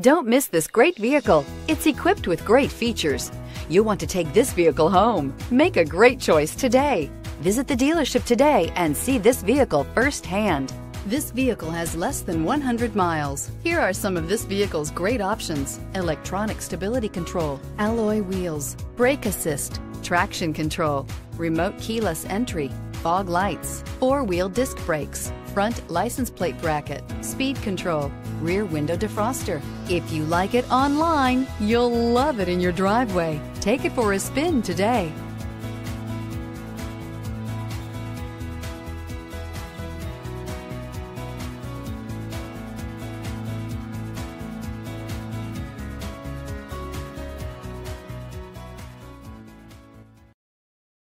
Don't miss this great vehicle. It's equipped with great features. You want to take this vehicle home. Make a great choice today. Visit the dealership today and see this vehicle firsthand. This vehicle has less than 100 miles. Here are some of this vehicle's great options. Electronic stability control, alloy wheels, brake assist, traction control, remote keyless entry, fog lights, four-wheel disc brakes, front license plate bracket, speed control, rear window defroster. If you like it online, you'll love it in your driveway. Take it for a spin today.